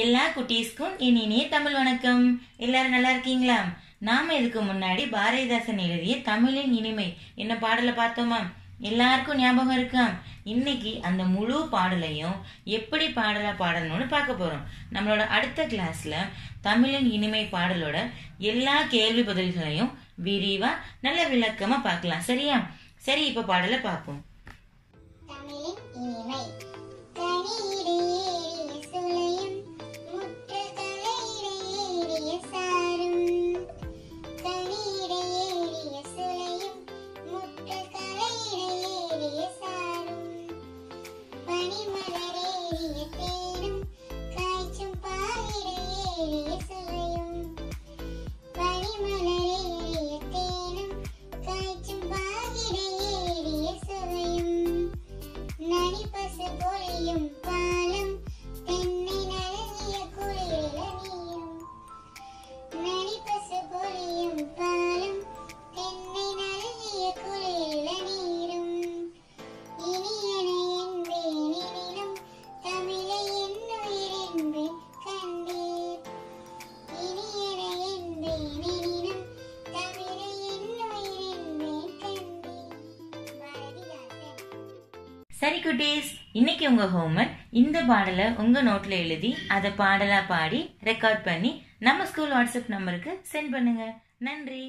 எல்லா குட்டீஸ்க்கும் என் இனிய தமிழ் வணக்கம். எல்லாரும் நல்லா இருக்கீங்களா? நாம இதுக்கு முன்னாடி பாரதிதாசன் எழுதிய தமிழின் இனிமை. என்ன பாடலை பார்த்தோமா? எல்லாருக்கும் ஞாபகம் இருக்கா? இன்னைக்கு அந்த முழு பாடலையும் எப்படி பாடலா பாடணும்னு பார்க்க போறோம். நம்மளோட அடுத்த கிளாஸ்ல தமிழின் இனிமை பாடலோட எல்லா கேள்வி பதில்களையும் விரிவா நல்ல விளக்கமா பார்க்கலாம். சரியா? சரி இப்ப பாடலை பார்ப்போம். ഏഴി പേരും കാഴ്ച പായിടുകേഴി சரி குட்டீஸ் இன்னைக்கு உங்க ஹோம்ஒர்க் இந்த பாடலை உங்க நோட்ல எழுதி அதை பாடலா பாடி ரெக்கார்ட் பண்ணி நம்ம ஸ்கூல் வாட்ஸ்அப் நம்பருக்கு சென்ட் பண்ணுங்க. நன்றி.